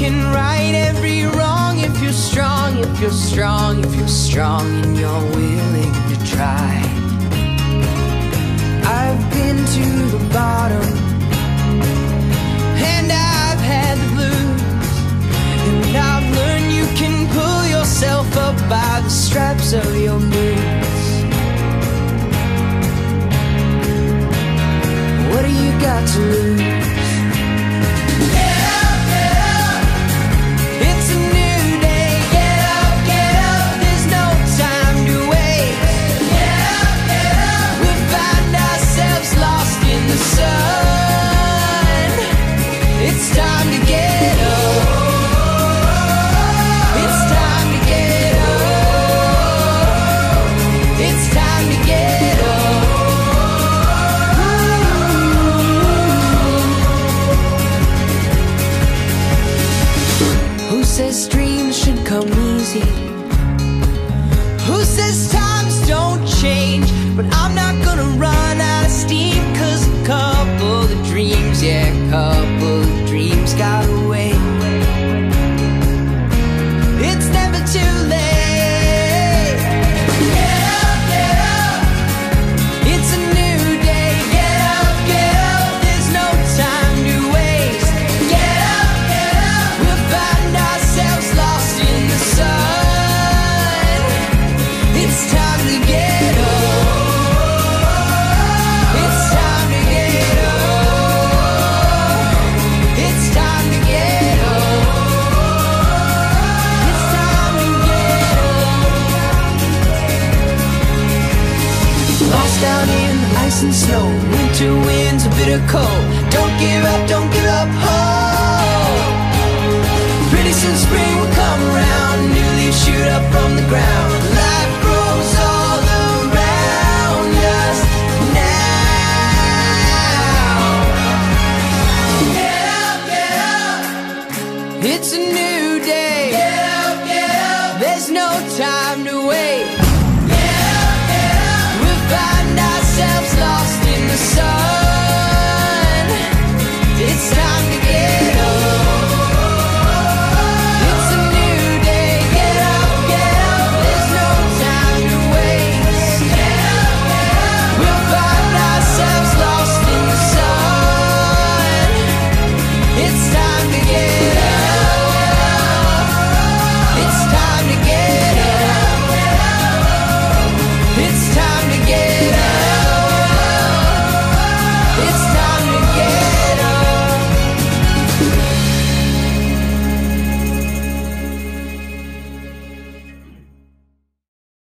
can right every wrong if you're strong, if you're strong, if you're strong and you're willing to try. I've been to the bottom and I've had the blues, and I've learned you can pull yourself up by the straps of your blues. says dreams should come easy? Who says times don't change? rain, ice and snow. Winter winds are bitter cold. Don't give up, don't give up hope Pretty soon spring will come around New leaves shoot up from the ground. Life grows all around us now. Get up, get up. It's a new day. Get up, get up. There's no time to wait. lost in the sun.